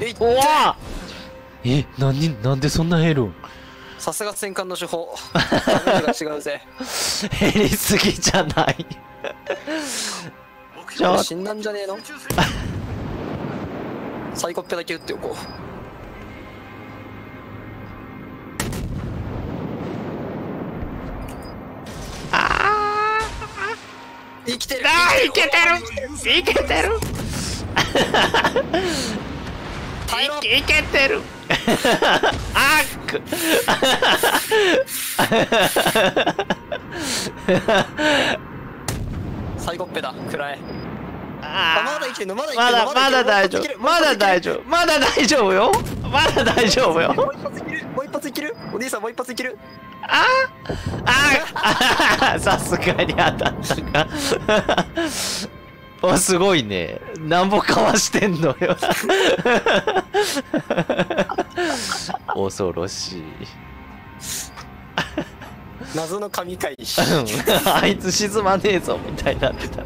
えいおわえ何なんでそんな減るんさすが戦艦の手法。違うぜ。減りすぎじゃない？ちょ死んだんじゃねえの？サイコッペだけ撃っておこう。生きてる。あーいけてる。いけてる耐えろいいけてる。あっ。くサイコッペだ暗い。ああまだ生きてまだまだまだ大丈夫。まだ大丈夫。まだ大丈夫よ。まだ大丈夫よ。もう一発いける？もう一発いける？お兄さんもう一発いける？あああさすがに当たったかおすごいね。なんぼかわしてんのよ。恐ろしい。謎の神回あいつ沈まねえぞみたいになってた